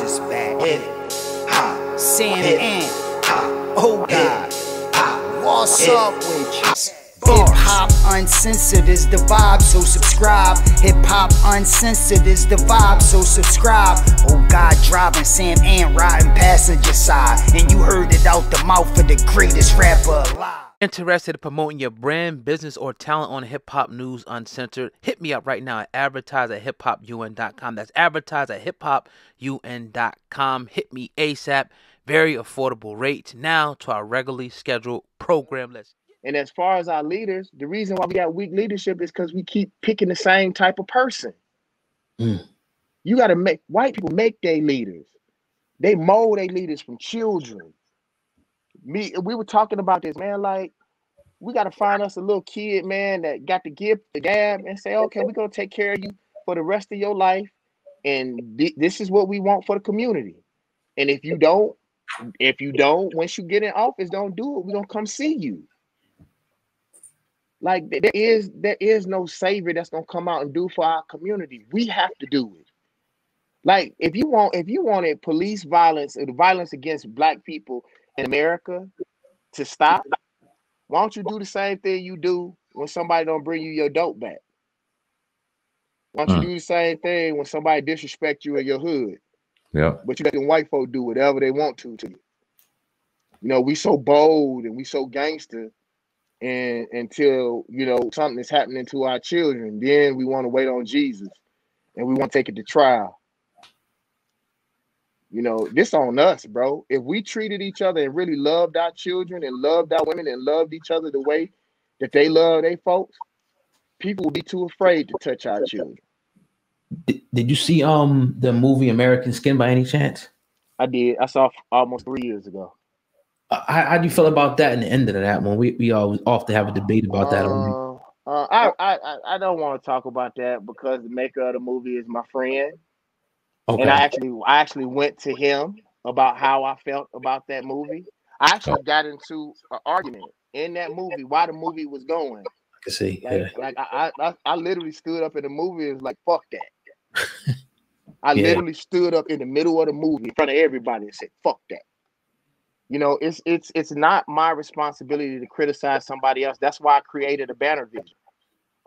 News is. Hip hop. Sam and Oh God. What's up with you? Hip hop uncensored is the vibe, so subscribe. Hip hop uncensored is the vibe, so subscribe. Oh God, driving Sam and riding passenger side. And you heard it out the mouth of the greatest rapper alive. Interested in promoting your brand, business, or talent on Hip Hop News Uncensored? Hit me up right now at advertise at hiphopun.com. That's advertise at hiphopun.com. Hit me ASAP. Very affordable rates. Now to our regularly scheduled program. Let's And as far as our leaders, the reason why we got weak leadership is because we keep picking the same type of person. Mm. You got to make white people make their leaders. They mold their leaders from children. Me, we were talking about this, man. Like, we got to find us a little kid, man, that got the gift, the gab, and say, okay, we're gonna take care of you for the rest of your life, and thi- this is what we want for the community. And if you don't, if you don't, once you get in office, don't do it. We're gonna come see you. Like there is there is no savior that's gonna come out and do for our community. We have to do it. Like if you want if you wanted police violence or the violence against black people in America to stop, why don't you do the same thing you do when somebody don't bring you your dope back? Why don't you Mm. do the same thing when somebody disrespect you in your hood? Yeah. But you let them white folk do whatever they want to to you. You know, we so bold and we so gangster, and until you know something is happening to our children, then we want to wait on Jesus, and we want to take it to trial. You know, this on us, bro. If we treated each other and really loved our children and loved our women and loved each other the way that they love their folks, people would be too afraid to touch our children. Did, did you see um the movie American Skin by any chance? I did. I saw almost three years ago. Uh, How how do you feel about that and the end of that one? We we always often have a debate about that. On, Uh, uh, I, I I- I don't want to talk about that because the maker of the movie is my friend, okay. and I actually I actually went to him about how I felt about that movie. I actually oh. got into an argument in that movie why the movie was going. I can see. Like Yeah. like I, I I- I literally stood up in the movie and was like fuck that. I Yeah. literally stood up in the middle of the movie in front of everybody and said fuck that. You know, it's it's it's not my responsibility to criticize somebody else. That's why I created a banner vision.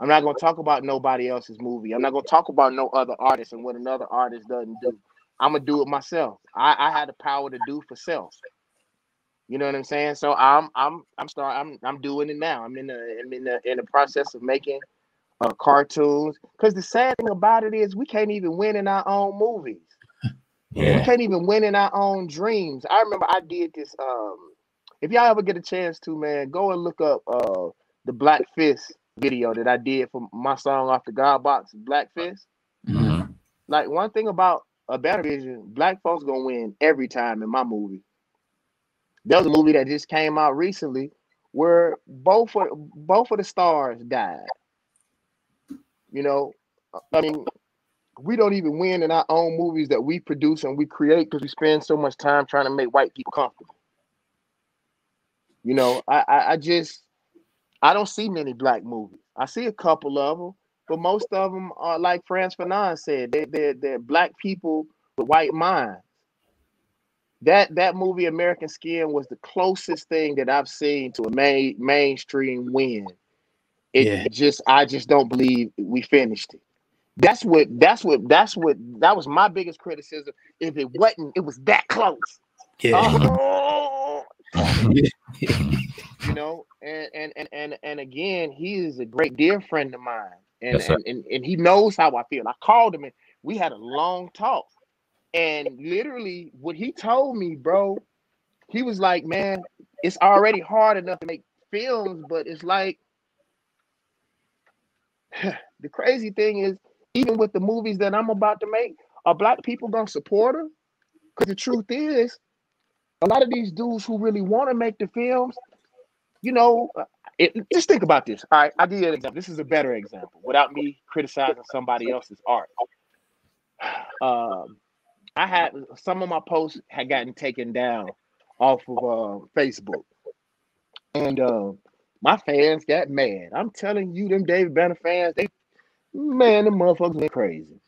I'm not going to talk about nobody else's movie. I'm not going to talk about no other artist and what another artist doesn't do. I'm gonna do it myself. I, I had the power to do for self. You know what I'm saying? So I'm I'm I'm start I'm I'm doing it now. I'm in the I'm in the in the process of making uh, cartoons. Because the sad thing about it is we can't even win in our own movies. We can't even win in our own dreams. I remember I did this. Um, if y'all ever get a chance to, man, go and look up uh the Black Fist video that I did for my song off the God Box, Black Fist. Mhm. Like one thing about a Banner Vision, black folks gonna win every time in my movie. There was a movie that just came out recently where both of both of the stars died. You know, I mean, we don't even win in our own movies that we produce and we create because we spend so much time trying to make white people comfortable. You know, I, I I just I don't see many black movies. I see a couple of them, but most of them are like Frantz Fanon said. They they're, they're black people with white minds. That that movie American Skin was the closest thing that I've seen to a main mainstream win. It Yeah. just I just don't believe we finished it. That's what that's what that's what that was my biggest criticism. If it wasn't, it was that close. Yeah. Oh, Yeah. you know, and and and and and again, he is a great dear friend of mine, and Yes, and, and and he knows how I feel. I called him and we had a long talk, and literally what he told me, bro, he was like, "Man, it's already hard enough to make films, but it's like." the crazy thing is, even with the movies that I'm about to make, are black people gonna support her? Because the truth is, a lot of these dudes who really want to make the films, you know, uh, it, just think about this. All right, I'll give you an example. This is a better example without me criticizing somebody else's art. Um, I had some of my posts had gotten taken down off of uh, Facebook, and uh, my fans got mad. I'm telling you, them David Banner fans, they man, the motherfuckers went crazy.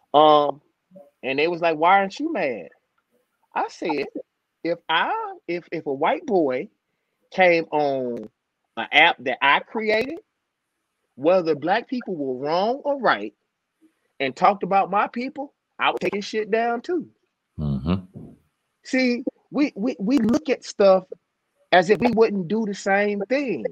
um, And they was like, "Why aren't you mad?" I said, "If I if if a white boy came on an app that I created, whether black people were wrong or right, and talked about my people, I would take his shit down too." Mm-hmm. See, we, we we look at stuff as if we wouldn't do the same thing.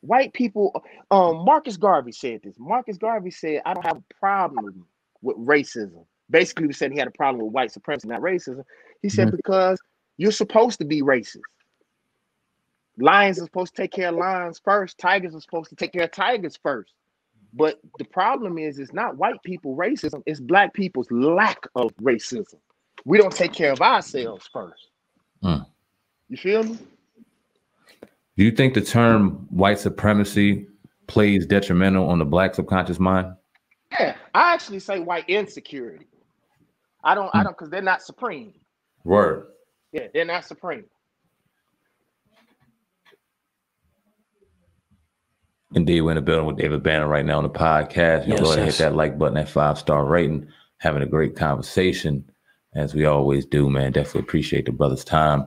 White people, um, Marcus Garvey said this. Marcus Garvey said, I don't have a problem with racism. Basically, he said he had a problem with white supremacy, not racism. He said, Mhm. because you're supposed to be racist. Lions are supposed to take care of lions first, tigers are supposed to take care of tigers first. But the problem is, it's not white people racism, it's black people's lack of racism. We don't take care of ourselves first. Mm. You feel me? Do you think the term white supremacy plays detrimental on the black subconscious mind? Yeah, I actually say white insecurity. I don't, I don't, because they're not supreme. Word. Yeah, they're not supreme. Indeed, we're in the building with David Banner right now on the podcast. You Yes, go ahead and yes. hit that like button, that five star rating, having a great conversation as we always do, man. Definitely appreciate the brother's time.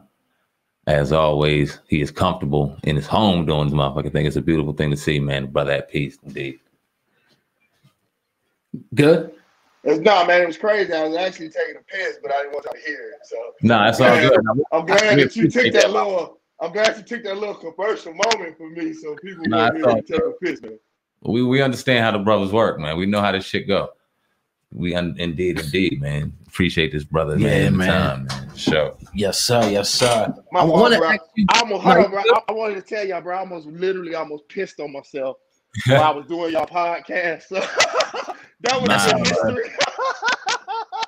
As always, he is comfortable in his home doing this motherfucking thing. It's a beautiful thing to see, man. The brother at peace, indeed. Good. It's no man, it was crazy. I was actually taking a piss, but I didn't want y'all to hear it. So Nah, that's all good. I'm glad that you took that that. little. I'm glad you took that little commercial moment for me, so people Nah, will it's hear all take a piss, man. We we understand how the brothers work, man. We know how this shit go. We un- indeed, indeed, man. Appreciate this brother, Yeah, man. man. Time, man. Sure. Yes, sir. Yes, sir. My I fault, want to bro. you. I almost, hold on, bro. I, I wanted to tell y'all, bro. I almost literally almost pissed on myself while I was doing y'all podcast. So that was Nah, a history.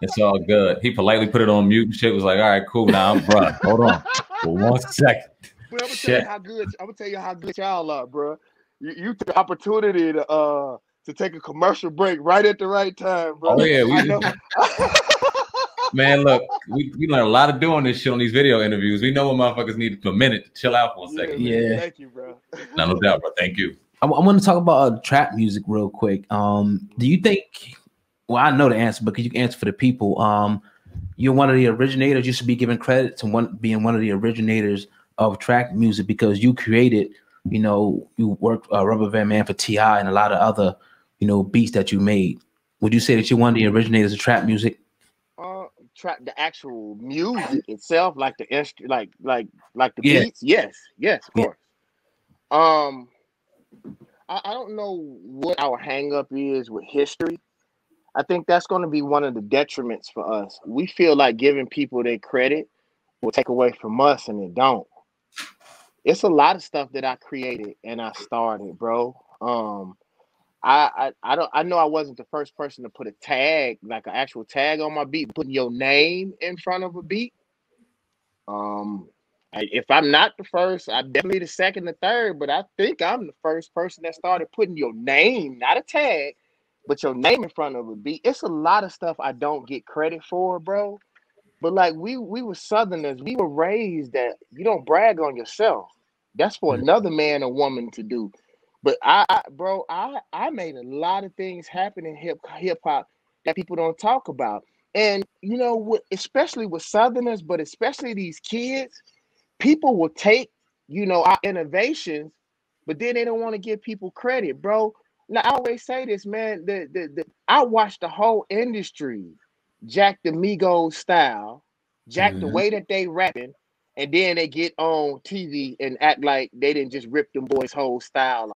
It's all good. He politely put it on mute and shit. Was like, all right, cool. Now I'm bro. Hold on for one second. But I'm gonna tell you how good. I'm gonna tell you how good y'all are, bro. You, you took the opportunity to uh to take a commercial break right at the right time, bro. Oh yeah, we know. man. Look, we, we learn a lot of doing this shit on these video interviews. We know what motherfuckers need a minute to chill out for a second. man, Yeah. Thank you, bro. No, no doubt, bro. Thank you. I, want to talk about uh, trap music real quick. Um, do you think? Well, I know the answer, but could you answer for the people? Um, you're one of the originators. You should be given credit to one being one of the originators of trap music because you created. You know, you worked uh, Rubber Band Man for T.I. and a lot of other, you know, beats that you made. Would you say that you're one of the originators of trap music? Uh, track the actual music itself, like the like like like the Yeah. beats. Yes, yes, of Yeah. course. Um, I, I don't know what our hang up is with history. I think that's going to be one of the detriments for us. We feel like giving people their credit will take away from us, and it don't. It's a lot of stuff that I created and I started, bro. Um, I, I I don't I know I wasn't the first person to put a tag like an actual tag on my beat, putting your name in front of a beat. Um, I, if I'm not the first, I'm definitely the second the third, but I think I'm the first person that started putting your name, not a tag, but your name in front of a beat. It's a lot of stuff I don't get credit for, bro. But like we we were Southerners, we were raised that you don't brag on yourself. That's for Mhm. another man or woman to do. But I, I bro, I I made a lot of things happen in hip hip hop that people don't talk about. And you know, especially with Southerners, but especially these kids, people will take you know our innovations, but then they don't want to give people credit, bro. Now I always say this, man. The, the, the I watched the whole industry jack the Migos style, jack the Mhm. way that they rapping, and then they get on TV and act like they didn't just rip them boys' whole style